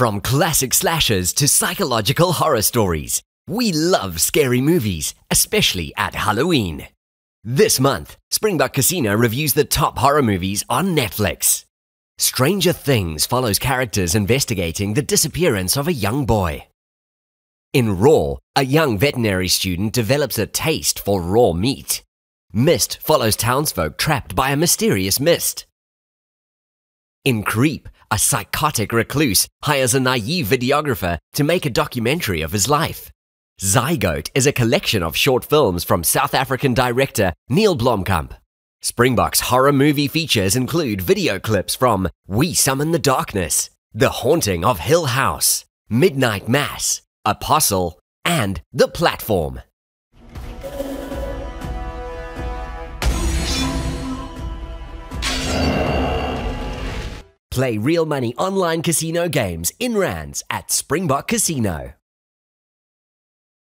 From classic slashers to psychological horror stories, we love scary movies, especially at Halloween. This month, Springbok Casino reviews the top horror movies on Netflix. Stranger Things follows characters investigating the disappearance of a young boy. In Raw, a young veterinary student develops a taste for raw meat. Mist follows townsfolk trapped by a mysterious mist. In Creep, a psychotic recluse hires a naive videographer to make a documentary of his life. Zygote is a collection of short films from South African director Neill Blomkamp. Springbok's horror movie features include video clips from We Summon the Darkness, The Haunting of Hill House, Midnight Mass, Apostle, and The Platform. Play real money online casino games in Rands at Springbok Casino.